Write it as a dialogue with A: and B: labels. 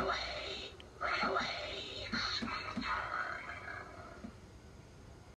A: Away.